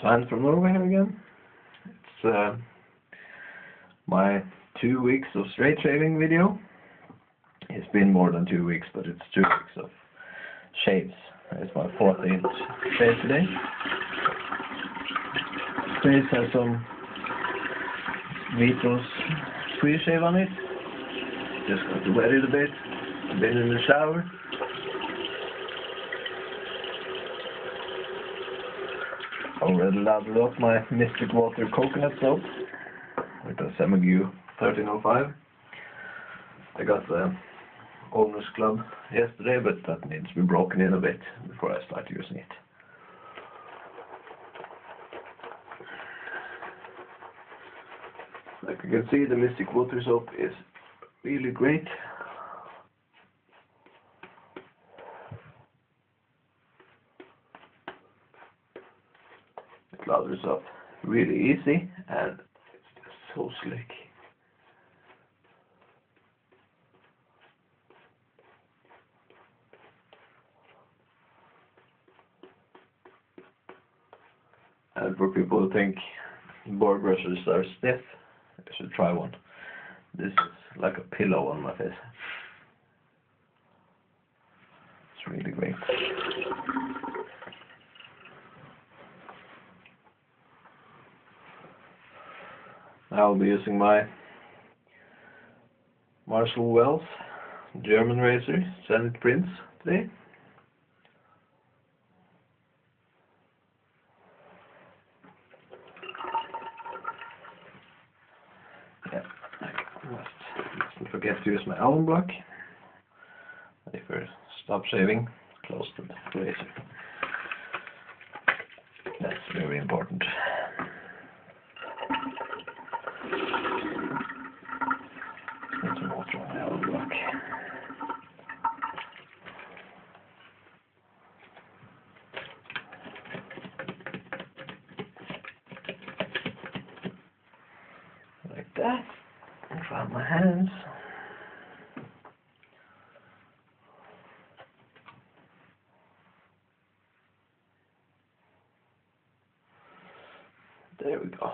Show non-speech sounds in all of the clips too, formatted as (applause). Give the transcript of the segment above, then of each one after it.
Sven from Norway here again. It's uh, my two weeks of straight shaving video. It's been more than two weeks, but it's two weeks of shaves. It's my fourth inch shave today. Face has some Vitos pre-shave on it. Just got to wet it a bit. Been in the shower. Already lathered up my Mystic Water coconut soap with a Semogue 1305. I got the Owners Club yesterday, but that needs to be broken in a bit before I start using it. Like you can see, the Mystic Water soap is really great. Lathers up really easy and it's just so slick. And for people who think boar brushes are stiff, you should try one. This is like a pillow on my face. It's really great. I'll be using my Marshall Wells German razor Zenith Prince today. I forget to use my alum block. If I stop shaving, close the razor. That's very important. Need some water on my alum block. Like that. And find my hands. There we go.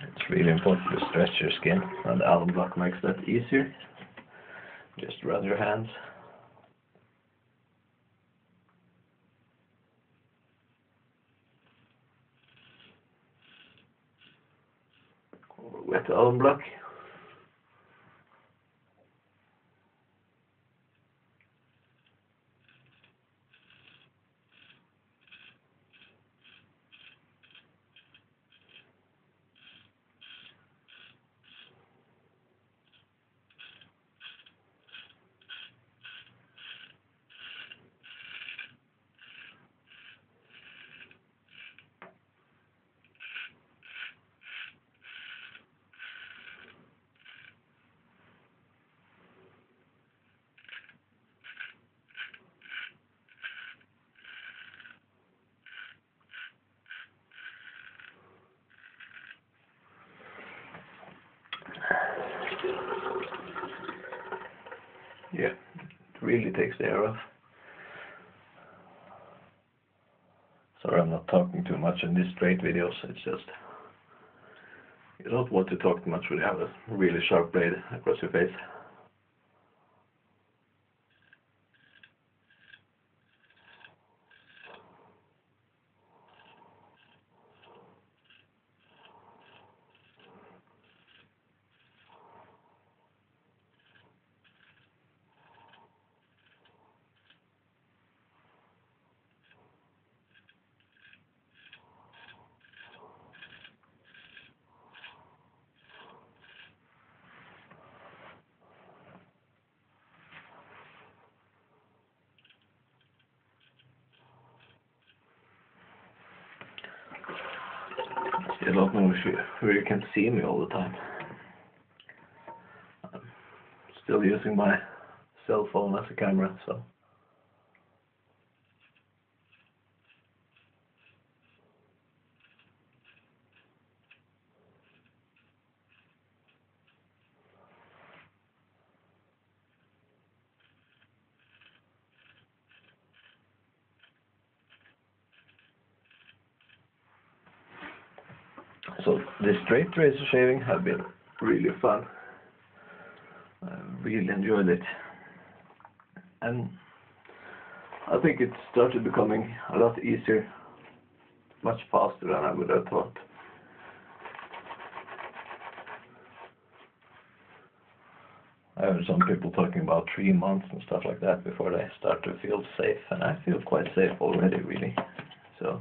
It's really important to stretch your skin, and the alum block makes that easier. Just run your hands. Wet the alum block. Yeah, it really takes the air off. Sorry, I'm not talking too much in these straight videos. It's just you don't want to talk too much when you have a really sharp blade across your face. I don't know if you really can see me all the time. I'm still using my cell phone as a camera, so So the straight razor shaving have been really fun. I really enjoyed it. And I think it started becoming a lot easier, much faster than I would have thought. I heard some people talking about three months and stuff like that before they start to feel safe, and I feel quite safe already, really. So.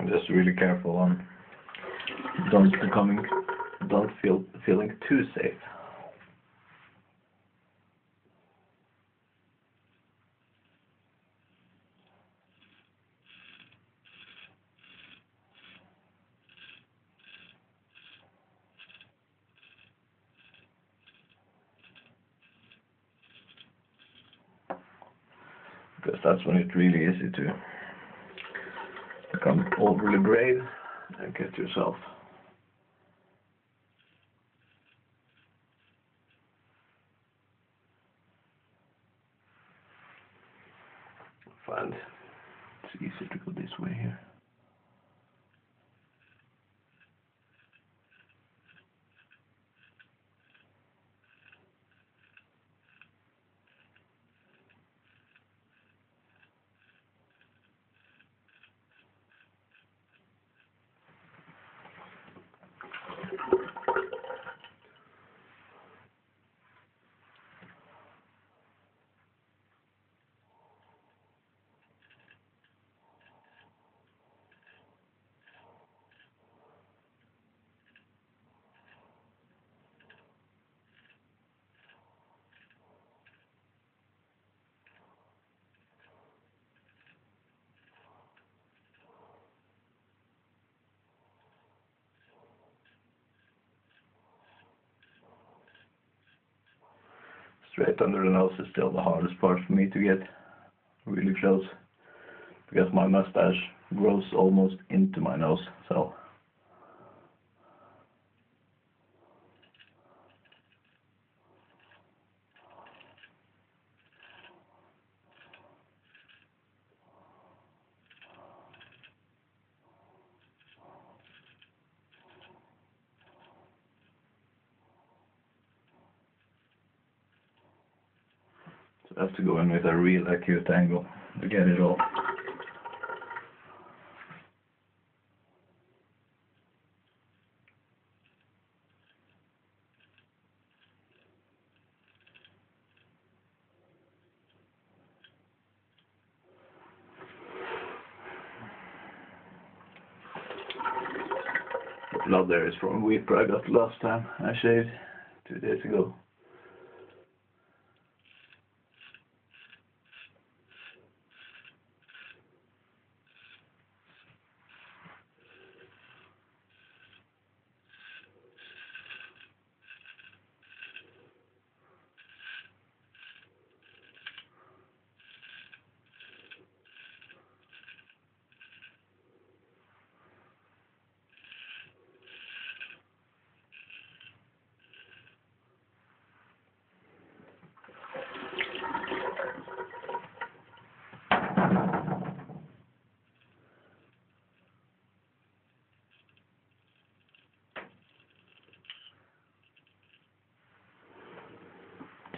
I'm just really careful on don't becoming, don't feel feeling too safe. Because that's when it's really easy to become overly brave and get yourself find it's easier to go this way here. Straight under the nose is still the hardest part for me to get really close because my mustache grows almost into my nose. So So I have to go in with a real acute angle to get it all. Blood there is from Weeper I got last time I shaved two days ago.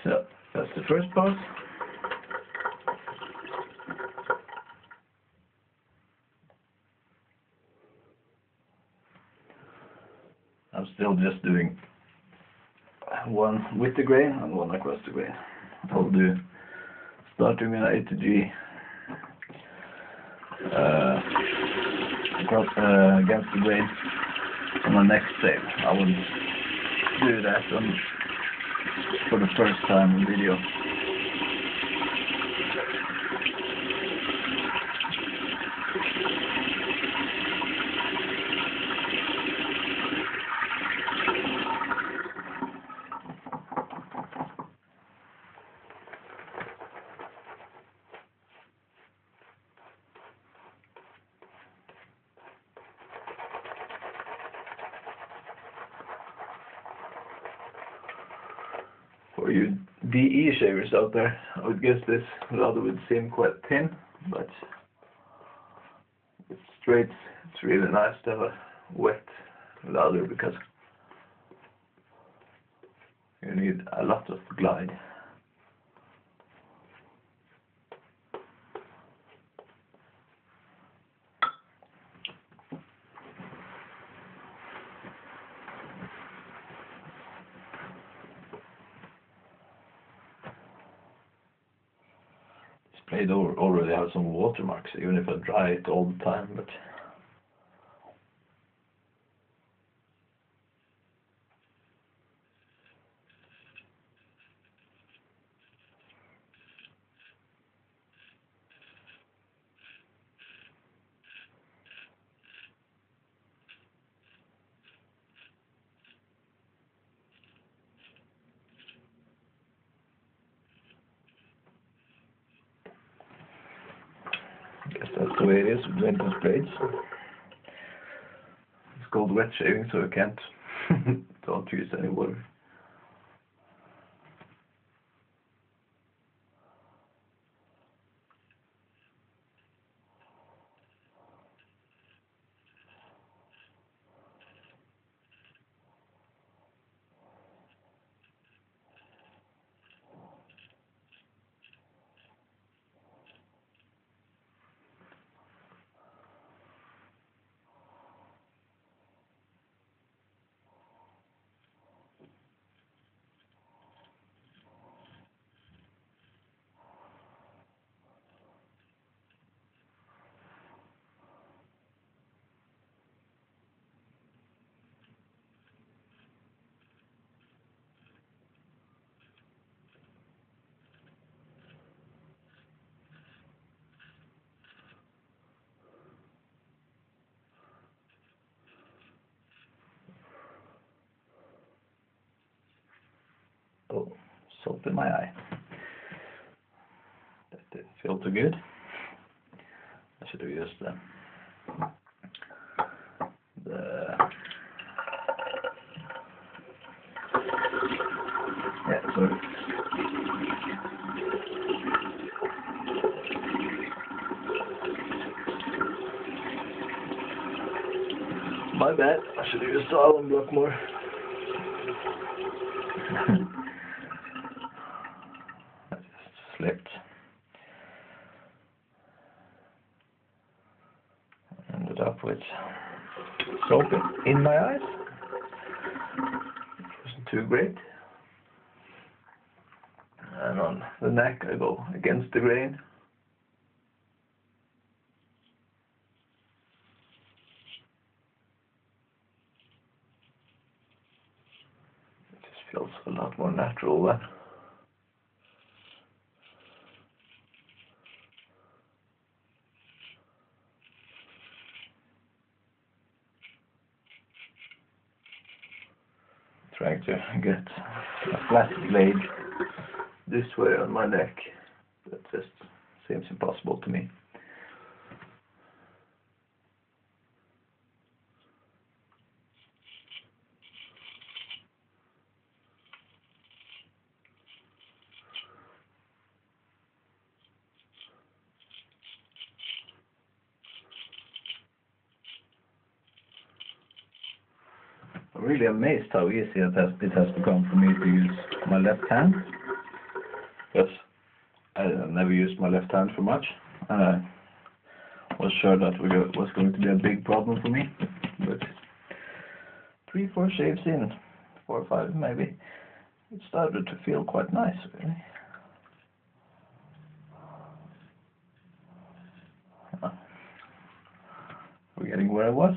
So that's the first part. I'm still just doing one with the grain and one across the grain. I'll do starting with A to G uh, across, uh, against the grain on the next save. I will do that on for the first time in video. You DE shavers out there, I would guess this ladder would seem quite thin, but with straights, it's really nice to have a wet ladder because you need a lot of glide. Al- already has some watermarks, even if I dry it all the time, but I guess that's the way it is with vintage blades. It's called wet shaving, so (laughs) you can't don't use any water. Oh, soap in my eye. That didn't feel too good. I should have used the the yeah, sorry. My bad. I should have used the alum block more. I just slipped. Ended up with soap my eyes. Wasn't too great. And on the neck I go against the grain. It just feels a lot more natural then. Trying to get a flat blade this way on my neck. That just seems impossible to me. I'm really amazed how easy it has, it has become for me to use my left hand. Yes, I never used my left hand for much. And I was sure that was going to be a big problem for me. But three, four shaves in, four or five maybe, it started to feel quite nice, really. We're getting where I was.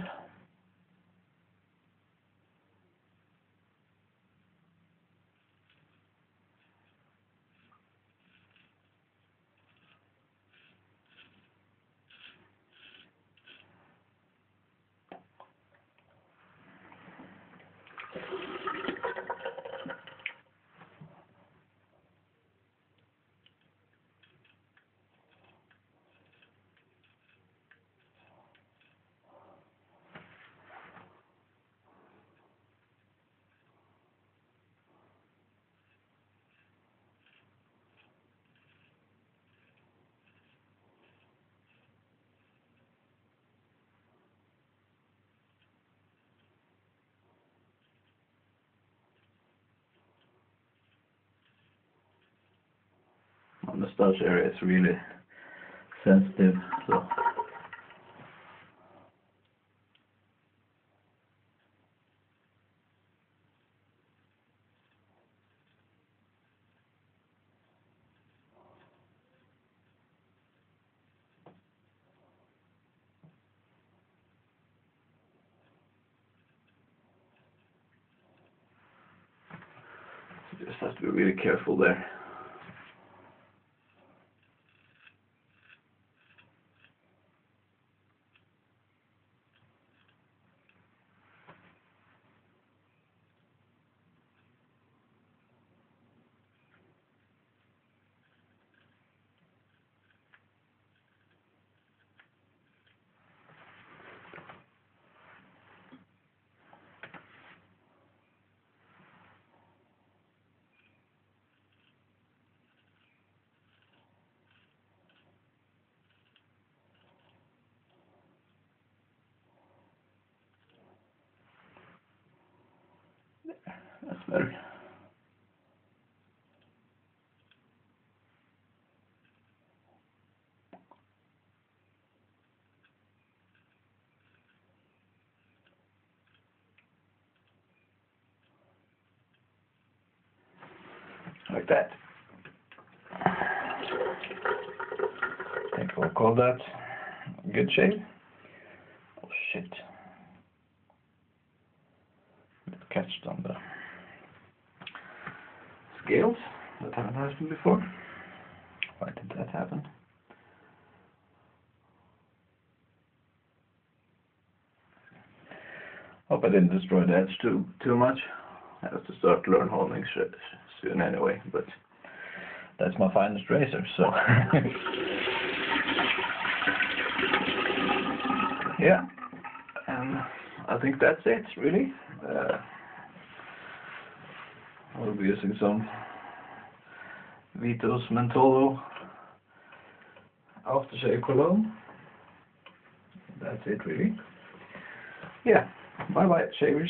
Moustache area is really sensitive, so. Just have to be really careful there. That's better. Like that. I think we'll call that good shape. Oh shit. Bit catched on the scales. That haven't happened before. Why did that happen? Hope I didn't destroy the edge too too much. I have to start learn honing soon anyway, but that's my finest razor, so (laughs) yeah. And I think that's it really. Uh, I'll be using some Vitos Mentolo aftershave cologne. That's it really. Yeah. Bye bye shavers.